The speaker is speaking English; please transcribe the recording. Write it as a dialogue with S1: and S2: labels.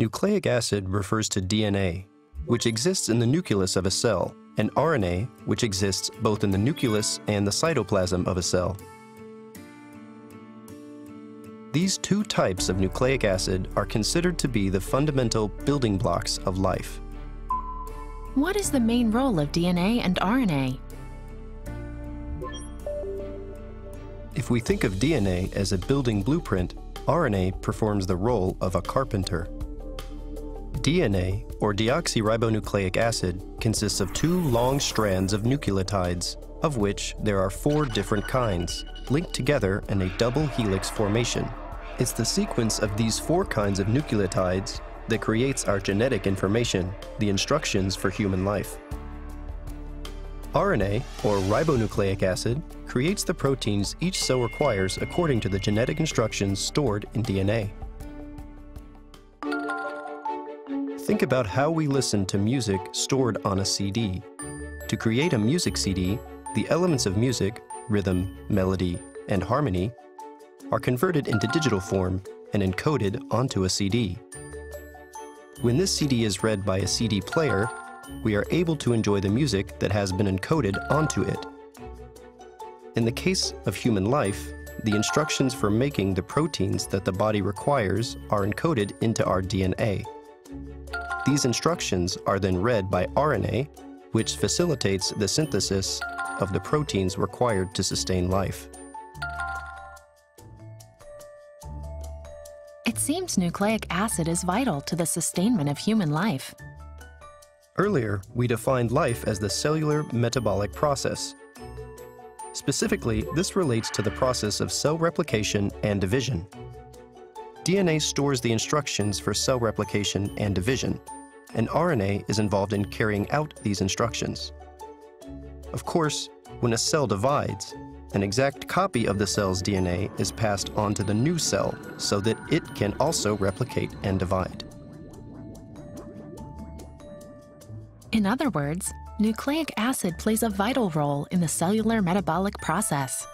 S1: Nucleic acid refers to DNA, which exists in the nucleus of a cell, and RNA, which exists both in the nucleus and the cytoplasm of a cell. These two types of nucleic acid are considered to be the fundamental building blocks of life.
S2: What is the main role of DNA and RNA?
S1: If we think of DNA as a building blueprint, RNA performs the role of a carpenter. DNA, or deoxyribonucleic acid, consists of two long strands of nucleotides, of which there are four different kinds, linked together in a double helix formation. It's the sequence of these four kinds of nucleotides that creates our genetic information, the instructions for human life. RNA, or ribonucleic acid, creates the proteins each cell requires according to the genetic instructions stored in DNA. Think about how we listen to music stored on a CD. To create a music CD, the elements of music, rhythm, melody, and harmony, are converted into digital form and encoded onto a CD. When this CD is read by a CD player, we are able to enjoy the music that has been encoded onto it. In the case of human life, the instructions for making the proteins that the body requires are encoded into our DNA. These instructions are then read by RNA, which facilitates the synthesis of the proteins required to sustain life.
S2: It seems nucleic acid is vital to the sustainment of human life.
S1: Earlier, we defined life as the cellular metabolic process. Specifically, this relates to the process of cell replication and division. DNA stores the instructions for cell replication and division, and RNA is involved in carrying out these instructions. Of course, when a cell divides, an exact copy of the cell's DNA is passed on to the new cell so that it can also replicate and divide.
S2: In other words, nucleic acid plays a vital role in the cellular metabolic process.